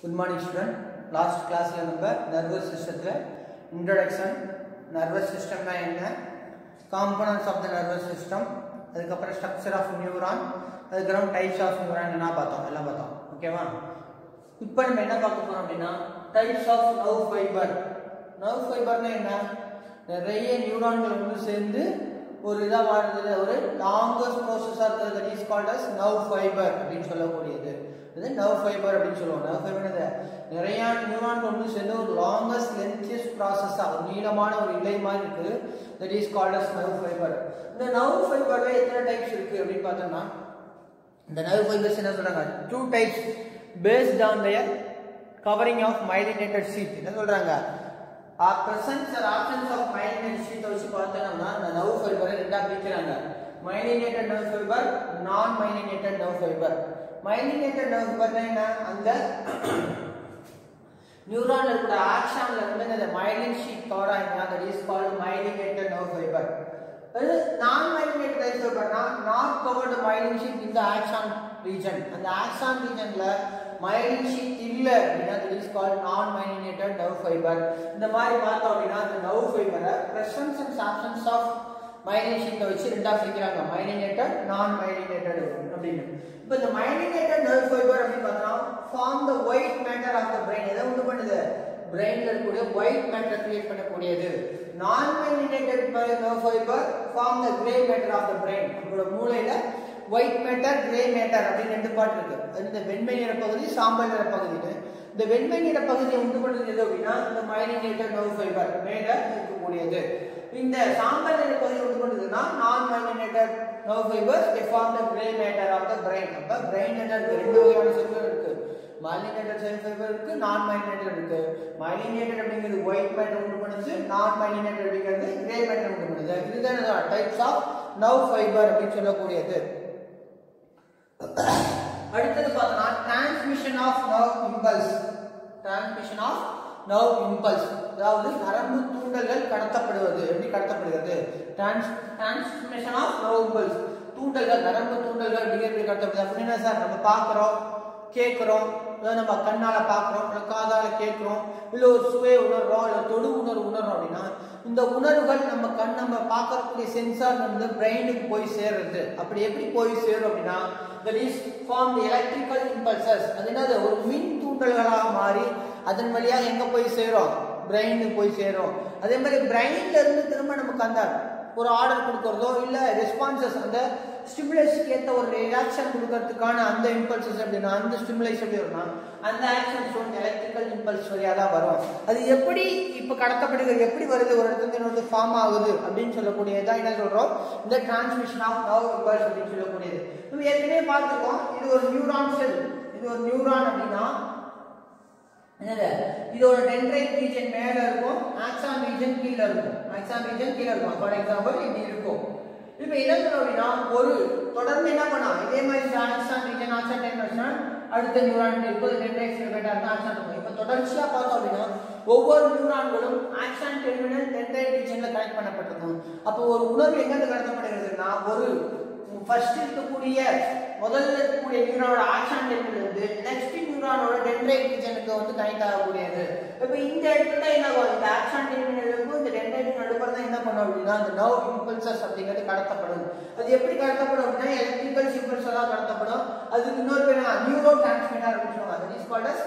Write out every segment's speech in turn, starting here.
Good morning student last கிளாஸில் நம்ம nervous சிஸ்டத்தில் இன்ட்ரடக்ஷன் நர்வஸ் சிஸ்டம்னா என்ன? Components of the nervous system அதுக்கப்புறம் ஸ்ட்ரக்சர் ஆஃப் நியூரான் அதுக்கப்புறம் டைப்ஸ் ஆஃப் நியூரான் என்ன பார்த்தோம்? எல்லாம் பார்த்தோம். ஓகேவா இப்போ நம்ம என்ன பார்க்க போகிறோம் அப்படின்னா types of nerve fiber nerve ஃபைபர்னா என்ன? நிறைய நியூரான்கள் வந்து சேர்ந்து ஒரு இதாக மாறுறது ஒரு லாங்கஸ்ட் ப்ரோசஸாக இருக்கிறது that is called as nerve fiber அப்படின்னு சொல்லக்கூடியது. இது நர்வ் ஃபைபர் அப்படின்னு சொல்லுவோம் நர்வ் ஃபைபர் நிறைய நியூரான் ஒன்று சேர்ந்து ஒரு லாங்கஸ்ட் லென்த்தியஸ்ட் ப்ராசஸாக ஒரு நீளமான ஒரு இலை மாதிரி இருக்குது that is called as nerve fiber இந்த நர்வ் ஃபைபரில் எத்தனை டைப்ஸ் இருக்குது அப்படின்னு பார்த்தோம்னா இந்த நர்வ் ஃபைபர்ஸ் என்ன சொல்றாங்க? Two types based on their covering of myelinated sheath என்ன சொல்றாங்க? Presence or absence of myelinated sheet வச்சு பார்த்தோம்னா இந்த நர்வ் ஃபைபரை ரெண்டாக பிரிக்கிறாங்க. Myelinated nerve fiber non myelinated nerve fiber myelinated nerve பார்த்தீங்கன்னா அந்த நியூரான்ல இருக்கிற ஆக்ஷான்ல இருந்து இந்த myelin sheet தோராய்னா that is called myelinated nerve fiber அது நான் மைலினேட்டட் நர்வ் ஃபைபர்னா நாட் கவர்டு மைலின் ஷீட் இந்த ஆக்ஷான் ரீஜன் அந்த ஆக்ஷான் ரீஜன்ல மைலின் ஷீட் இல்ல அப்படின்னா that is called non myelinated nerve fibre இந்த மாதிரி பார்த்தோம் அப்படின்னா அந்த nerve ஃபைபரை presence and absence of myelin வச்சு ரெண்டா பிரிக்கிறாங்க. Myelinated நான் மைலினேட்டட் அப்படின்னு. இப்போ இந்த மைலினேட்டட் நர்வ் ஃபைபர் அப்படின்னு பார்த்தா form the white matter of the brain எதை உண்டு பண்ணுது? பிரெயின்ல இருக்கக்கூடிய ஒயிட் மேட்டர் கிரியேட் பண்ணக்கூடியது. Non myelinated nerve fibre form the grey matter of the brain நம்மளோட மூளையில ஒயிட் மேட்டர் கிரே மேட்டர் அப்படின்னு ரெண்டு பாட்டு இருக்கு. அது இந்த வெண்மை நிற பகுதி சாம்பல் நிற பகுதின்னு. இந்த வெண்மை நிற பகுதியை உண்டு பண்ணுறது எது அப்படின்னா இந்த மைலினேட்டட் நர்வ் ஃபைபர் மேல இருக்கக்கூடியது. இந்த சாம்பல் நிற பகுதி உண்டு கொண்டதுன்னா non myelinated nerve fibres they form the grey matter of the brain. அப்ப brain என்ன ரெண்டு வகையான செல்கள் இருக்கு. myelinated செல் ஃபைபர் இருக்கு நான் myelinated இருக்கு. myelinated அப்படிங்கிறது ஒயிட் மேட்டர் உண்டு பண்ணுச்சு. நான் myelinated அப்படிங்கிறது கிரே மேட்டர் உண்டு பண்ணுது இதுதான் டைப்ஸ் ஆஃப் நவ் ஃபைபர் அப்படின்னு சொல்லக்கூடியது. அடுத்தது பார்த்தோம்னா transmission of nerve impulse transmission of nerve impulse அதாவது நரம்பு தூண்டல்கள் கடத்தப்படுவது. எப்படி கடத்தப்படுகிறது? Trans transmission of nerve impulse தூண்டல்கள் நரம்பு தூண்டல்கள் எப்படி எப்படி கடத்தப்படுது? அப்படின்னா சார் நம்ம பார்க்குறோம் கேட்குறோம் இல்லை நம்ம கண்ணால் பார்க்குறோம் இல்லை காதால் கேட்குறோம் இல்லை ஒரு சுவை உணர்றோம் இல்லை தொடு உணர்வு உணர்றோம் அப்படின்னா இந்த உணர்வுகள் நம்ம கண் நம்ம பார்க்கக்கூடிய சென்சார் வந்து பிரெயினுக்கு போய் சேர்றது. அப்படி எப்படி போய் சேரும் அப்படின்னா that is form electrical impulses அது என்னது? ஒரு மின் தூண்டல்களாக மாறி அதன் வழியாக எங்கே போய் சேரும்? பிரெயினுக்கு போய் சேரும். அதே மாதிரி பிரெயின்ல இருந்து திரும்ப நமக்கு அந்த ஒரு ஆர்டர் கொடுக்கறதோ இல்லை ரெஸ்பான்சஸ் அந்த ஸ்டிமுலேஷனுக்கு ஏற்ற ஒரு ரியாக்ஷன் கொடுக்கறதுக்கான அந்த இம்பல்சஸ் அப்படின்னா அந்த ஸ்டிமுலேஷன் எப்படி வரும்னா அந்த ஆக்ஷன்ஸ் வந்து எலக்ட்ரிக்கல் இம்பல்ஸ் வழியாக தான் வரும். அது எப்படி இப்போ கடத்தப்படுகிறது எப்படி வருது ஒரு இடத்துல இன்னொரு ஃபார்ம் ஆகுது அப்படின்னு சொல்லக்கூடியதான் என்ன சொல்கிறோம் இந்த டிரான்ஸ்மிஷன் ஆஃப் நவ் இம்பல்ஸ் அப்படின்னு சொல்லக்கூடியது. நம்ம ஏற்கனவே பார்த்துருக்கோம் இது ஒரு நியூரான் செல் இது ஒரு நியூரான் அப்படின்னா என்னது? இதோட டென்ட்ரைட் ரீஜன் மேல இருக்கும் ஆக்சான் ரீஜன் கீழ இருக்கும். ஆக்சான் ரீஜன் கீழ இருக்கும். ஃபார் எக்ஸாம்பிள் இப்படி இருக்கும். இப்போ என்ன அப்படின்னா ஒரு தொடர்ந்து என்ன பண்ணலாம்? இதே மாதிரி ஆக்சான் ரீஜன் ஆக்சான் டென்ட்ரைட் அடுத்த நியூரான் இருக்கும் டென்ட்ரைட் செல்வேட்டா இருந்தா ஆக்சான் இருக்கும் இப்போ தொடர்ச்சியா பார்த்தோம் அப்படின்னா ஒவ்வொரு நியூரான்களும் ஆக்சான் டெர்மினல் டென்ட்ரைட் ரீஜன்ல கனெக்ட் பண்ணப்பட்டிருக்கும். அப்போ ஒரு உணர்வு எங்கிருந்து கடத்தப்படுகிறதுனா ஒரு ஃபர்ஸ்ட் இருக்கக்கூடிய முதல்ல இருக்கக்கூடிய நியூரானோட ஆக்ஷன் டெர்மினல் இருந்து நெக்ஸ்ட் நியூரானோட டென்ட்ரைட் ரீஜனுக்கு வந்து கனெக்ட் ஆகக்கூடியது. இப்போ இந்த இடத்துல தான் என்ன ஆகும்? இந்த ஆக்ஷன் டெர்மினலுக்கும் இந்த டென்ட்ரைட் நடுப்புற தான் என்ன பண்ணும் அப்படின்னா அந்த நர்வ் இம்பல்சஸ் அப்படிங்கிறது கடத்தப்படும். அது எப்படி கடத்தப்படும் அப்படின்னா எலக்ட்ரிக்கல் இம்பல்ஸ் தான் கடத்தப்படும். அதுக்கு இன்னொரு பேர் நியூரோ டிரான்ஸ்மிட்டர் அப்படின்னு சொல்லுவாங்க.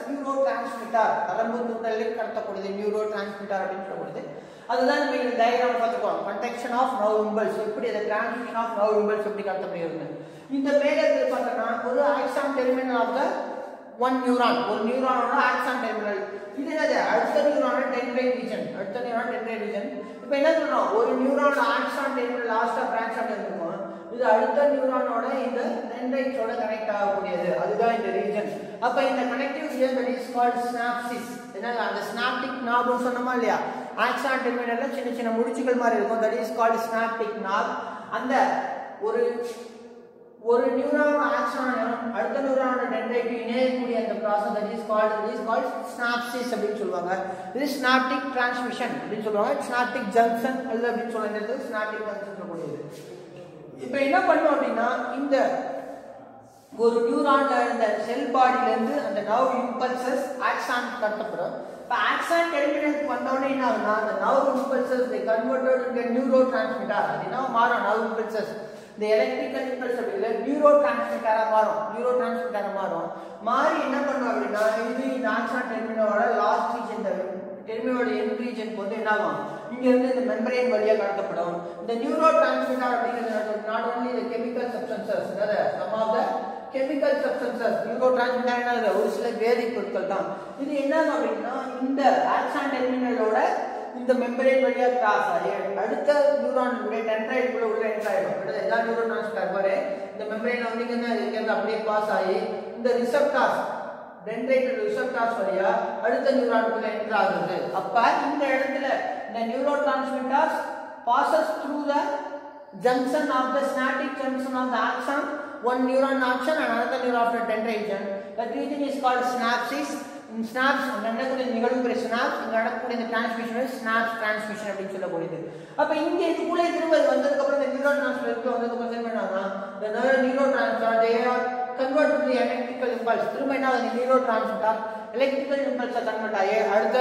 நியூரோ டிரான்ஸ்மிட்டர் நரம்பு தூண்டலில் கடத்தப்படுது. நியூரோ டிரான்ஸ்மிட்டர் அப்படின்னு சொல்லப்படுது. அதுதான் நம்ம இந்த டயக்ராம் பார்த்துக்கோம் கண்டக்ஷன் ஆஃப் நர்வ் இம்பல்ஸ் எப்படி அந்த டிரான்ஸ்மிஷன் ஆஃப் நர்வ் இம்பல்ஸ் எப்படி கடத்தப்படுகிறது இந்த மேலே பார்த்தோம்னா ஒரு axon terminal of the one neuron ஒரு நியூரானோட ஆக்சான் டெர்மினல் இது என்னது? அடுத்த நியூரானோட டென்ட்ரைட் ரீஜன் அடுத்த நியூரான் டென்ட்ரைட் ரீஜன் இப்போ என்ன சொல்றோம்? ஒரு நியூரானோட ஆக்சான் டெர்மினல் லாஸ்டா பிரான்ச் ஆஃப் இருக்கும் இது அடுத்த நியூரானோட இந்த டென்ட்ரைட்ஸோட கனெக்ட் ஆகக்கூடியது. அதுதான் இந்த ரீஜன் அப்ப இந்த connective real is called synapsis என்ன அந்த ஸ்னாப்டிக் நாப்னு சொன்னோமா இல்லையா? ஆக்சான் டெர்மினல்ல சின்ன சின்ன முடிச்சுகள் மாதிரி இருக்கும். That is called synaptic knob அந்த ஒரு ஒரு நியூரான் ஆக்ஷன் அடுத்த நியூரானோட டென்ட்ரைட் இணையக்கூடிய அந்த process that is called that is called synapsis அப்படின்னு சொல்லுவாங்க. இது ஸ்னாப்டிக் டிரான்ஸ்மிஷன் அப்படின்னு சொல்லுவாங்க. ஸ்னாப்டிக் ஜங்ஷன் அல்லது அப்படின்னு சொல்லுறது ஸ்னாப்டிக் ஜங்ஷன் சொல்லக்கூடியது. இப்போ என்ன பண்ணும் அப்படின்னா இந்த ஒரு நியூரான்ல இந்த செல் பாடியிலேருந்து அந்த நவ் இம்பல்சஸ் ஆக்சான் கடத்தப்படும். இப்போ ஆக்சான் டெர்மினலுக்கு வந்தோடனே என்ன ஆகுனா அந்த நவ் இம்பல்சஸ் இந்த கன்வெர்ட்டட் இன்டு நியூரோ டிரான்ஸ்மிட்டர் அப்படின்னா என்ன மாறும் நவ் இம்பல்சஸ் இந்த எலக்ட்ரிக்கல் இம்பல்ஸ் அப்படில நியூரோ டிரான்ஸ்மிட்டராக மாறும் நியூரோ டிரான்ஸ்மிட்டராக மாறும். மாறி என்ன பண்ணும் அப்படின்னா இது இந்த ஆக்சான் டெர்மினலோட லாஸ்ட் ரீஜன் இந்த டெர்மினோட எண்ட் ரீஜன் வந்து என்ன ஆகும்? இங்கேருந்து இந்த மெம்பரேன் வழியாக கடத்தப்படும் இந்த நியூரோ டிரான்ஸ்மிட்டர் அப்படிங்கிறது நாட் ஓன்லி இந்த கெமிக்கல் சப்ஸ்டன்சஸ் அதாவது some of the chemical substances neurotransmitter ஒரு சில வேதிப்பொருட்கள் தான். இது என்ன அப்படின்னா இந்த ஆக்சான் டெர்மினலோட இந்த மெம்பரேன் வழியாக கிராஸ் ஆகி அடுத்த நியூரான் உடைய கூட உள்ள என்டர் எல்லா நியூரோ டிரான்ஸ்மிட்டர் இந்த மெம்பரேன் வந்து இங்க இருந்து அப்படியே பாஸ் ஆகி இந்த ரிசப்டாஸ் டென்ட்ரைட் ரிசப்டாஸ் வழியா அடுத்த நியூரானுக்குள்ள என்டர் ஆகுது. அப்போ இந்த இடத்துல இந்த neurotransmitters passes through the junction of the synaptic junction of the axon one neuron axon and another neuron of the dendrition. That region is called synapses. In snaps நடக்கக்கூடிய நிகழ்வுக்குரிய snaps இங்கே நடக்கக்கூடிய இந்த டிரான்ஸ்மிஷன் snaps டிரான்ஸ்மிஷன் அப்படின்னு சொல்லக்கூடியது. அப்போ இங்கே இதுக்குள்ளே திரும்ப இது வந்ததுக்கப்புறம் இந்த நியூரோ டிரான்ஸ்ஃபர் இருக்கு வந்ததுக்கப்புறம் என்ன பண்ணாங்கன்னா இந்த neuro transfer they convert to electrical impulse திரும்ப என்ன ஆகுது? நியூரோ டிரான்ஸ்ஃபர் எலக்ட்ரிக்கல் இம்பல்ஸை கன்வெர்ட் ஆகி அடுத்த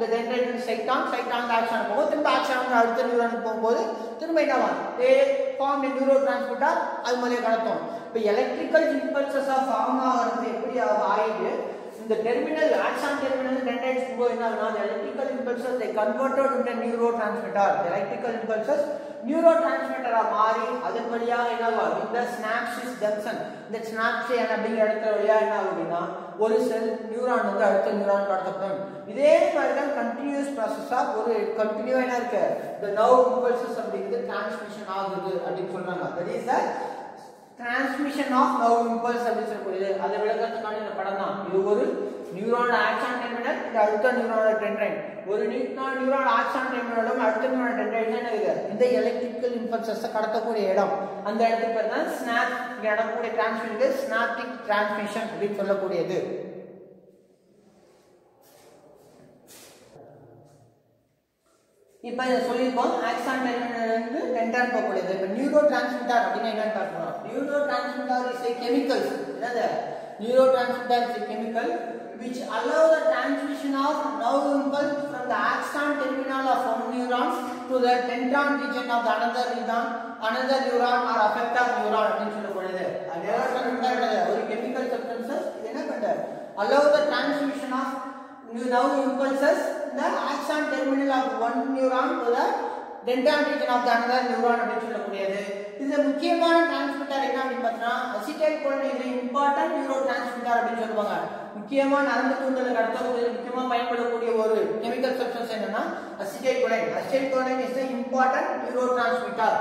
இந்த ஜென்ரேஷன் சைட்டான் சைட்டான் ஆக்ஷன் போகும். திரும்ப ஆக்ஷன் அடுத்த நியூரான் போகும்போது திரும்ப என்ன a they form neurotransmitter அது மாதிரியே கடத்தும் இப்போ எலக்ட்ரிக்கல் இம்பல்சஸாக ஆஃப் ஃபார்ம் ஆகிறது எப்படி ஆகிட்டு இந்த டெர்மினல் ஆக்ஷன் டெர்மினல் டென்ட்ரைட்ஸ் போகும்போது என்ன ஆகுனா electrical impulses impulses they converted into neurotransmitter the electrical நியூரோ டிரான்ஸ்மிட்டரா மாறி அதன் வழியாக என்ன ஆகும் இந்த ஸ்னாப்சிஸ் ஜங்ஷன் இந்த ஸ்னாப்சியன் அப்படிங்கிற இடத்துல வழியா என்ன ஆகும் அப்படின்னா ஒரு செல் நியூரான் வந்து அடுத்த நியூரான் கடத்தப்படும். இதே மாதிரி தான் கண்டினியூஸ் ப்ராசஸா ஒரு கண்டினியூவா என்ன இருக்கு? இந்த நர்வ் இம்பல்சஸ் அப்படிங்கிறது டிரான்ஸ்மிஷன் ஆகுது அப்படின்னு சொல்றாங்க. That is transmission of nerve impulse அப்படின்னு சொல்லக்கூடியது. அதை விளக்கத்துக்கான இந்த படம் தான். இது ஒரு நியூரான் ஆக்ஷன் டெர்மினல் இந்த அடுத்த நியூரானோட டென்ட்ரைன் ஒரு நியூரான் நியூரான் ஆக்சான் டெர்மினலும் அடுத்த நியூரான் டென்ட்ரைன் என்ன இது இந்த எலக்ட்ரிக்கல் இம்பல்சஸ் கடத்தக்கூடிய இடம். அந்த இடத்துக்கு பேர் தான் ஸ்னாப் நடக்கக்கூடிய டிரான்ஸ்மிஷன் ஸ்னாப்டிக் டிரான்ஸ்மிஷன் அப்படின்னு சொல்லக்கூடியது. இப்போ இதை சொல்லியிருக்கோம் ஆக்சான் டெர்மினல் வந்து டென்டான் போகக்கூடியது. இப்போ நியூரோ டிரான்ஸ்மிட்டர் அப்படின்னு என்னன்னு பார்க்கணும் neurotransmitter is a chemicals என்னது? Neurotransmitter is a chemical which allow the transmission of nerve impulse the axon terminal of one neuron to the dendron region of the another neuron another neuron or effector neuron அப்படின்னு சொல்லக்கூடியது அது என்ன ஒரு chemical substances இது என்ன பண்ணுது allow the transmission of nerve impulses in the axon terminal of one neuron to the dendron region of the another neuron அப்படின்னு சொல்லக்கூடியது இதுல முக்கியமான டிரான்ஸ்மிட்டர் என்ன அப்படின்னு பார்த்தீங்கன்னா அசிடைல் கோலின் டிரான்ஸ்மிட்டர் அப்படின்னு சொல்லுவாங்க. முக்கியமா நரம்பு தூண்டலுக்கு அடுத்தக்கூடிய முக்கியமா பயன்படக்கூடிய ஒரு கெமிக்கல் சப்ஸ்டன்ஸ் என்னன்னா acetylcholine acetylcholine is important neurotransmitter